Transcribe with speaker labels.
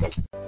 Speaker 1: you